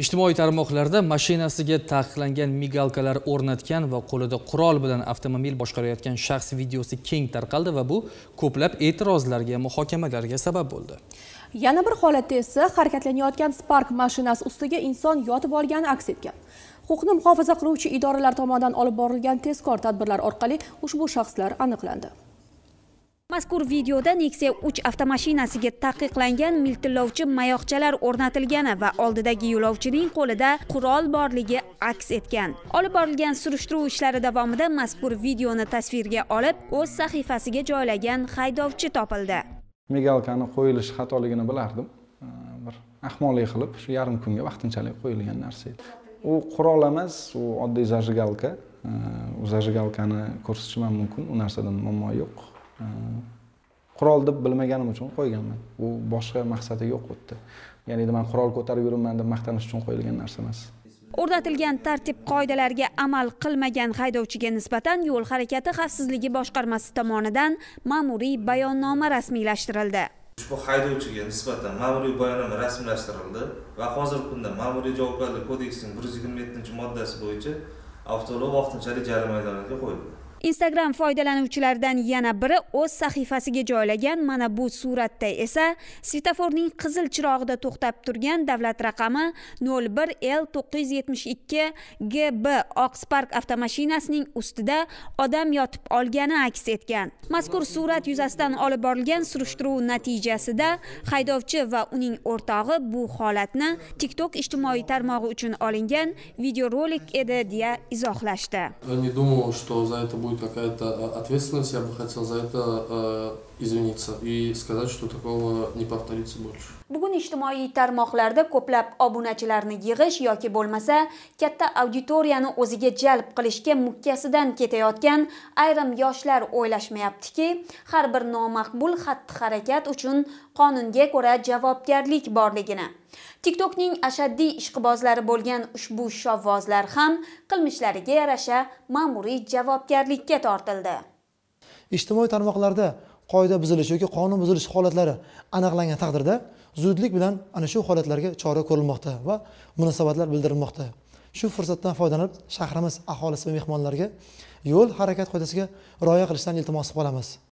ijtimoiy tarmoqlarda mashinasiga taqiqlangan migalkalar o'rnatgan va qo'lida qurol bilan avtomobil boshqarayotgan shaxs videosi keng tarqaldi va bu ko'plab e'tirozlarga muhokamalarga sabab bo'ldi. Yana bir holatda esa harakatlanayotgan spark mashinasi ustiga inson yotib olgani aks etgan. Huquqni muhofaza qiluvchi idoralar tomonidan olib borilgan tezkor tadbirlar orqali ushbu shaxslar aniqlandi. Mazkur videoda Nexia 3 avtomashinasiga taqiqlangan miltillovchi mayoqchalar o'rnatilgani va oldidagi yo'lovchining qo'lida qurol borligi aks etgan. Olib borilgan surishtiruv ishlari davomida mazkur videoni tasvirga olib, o'z sahifasiga joylagan haydovchi topildi. migalkani qo'yilishi xatoligini bilardim. Bir ahmoqlik qilib shu yarim kunga vaqtinchalik qo'yilgan narsa edi. U qurol emas u oddiy zajigalka u zajigalkani ko'rsatishim ham mumkin. U narsadan muammo yo'q. Qurol deb bilmaganim uchun qo'yganman. U boshqa maqsadi yo'q u yerda ya'ni man qurol ko'tarib yuribman deb maqtanish uchun qo'yilgan narsa emas. O'rnatilgan tartib qoidalariga amal qilmagan haydovchiga nisbatan yo'l harakati xavfsizligi boshqarmasi tomonidan ma'muriy bayonnoma rasmiylashtirildi. ushbu haydovchiga nisbatan ma'muriy bayonnoma rasmiylashtirildi va hozirgi kunda ma'muriy javobgarlik kodeksining bir yuz yigirma yettinchi moddasi bo'yicha avtoulov vaqtinchalik jarima maydoniga qo'yildi Instagram foydalanuvchilaridan yana biri o'z sahifasiga joylagan mana bu suratda esa svetoforning qizil chirog'ida to'xtab turgan davlat raqami 01L972 GB Oxspark avtomashinasining ustida odam yotib olgani aks etgan. Mazkur surat yuzasidan olib borilgan surishtiruv natijasida haydovchi va uning o'rtog'i bu holatni TikTok ijtimoiy tarmog'i uchun olingan videorolik edi deya izohlashdi. Не думал, что за это будет будет какая-то э, ответственность. Я бы хотел за это э, извиниться и сказать, что такого не повторится больше. Bugun ijtimoiy tarmoqlarda ko'plab obunachilarni yig'ish yoki bo'lmasa katta auditoriyani o'ziga jalb qilishga mukkasidan ketayotgan ayrim yoshlar o'ylashmayaptiki, har bir nomaqbul xatti-harakat uchun qonunga ko'ra javobgarlik borligini. TikTokning ashaddiy ishqibozlari bo'lgan ushbu shovvozlar ham qilmishlariga yarasha ma'muriy javobgarlikka tortildi. ijtimoiy tarmoqlarda qoida buzilishi yoki qonun buzilishi holatlari aniqlangan taqdirda zudlik bilan ana shu holatlarga chora ko'rilmoqda va munosabatlar bildirilmoqda shu fursatdan foydalanib shahrimiz aholisi va mehmonlarga yo'l harakat qoidasiga rioya qilishdan iltimos qilamiz. qolamiz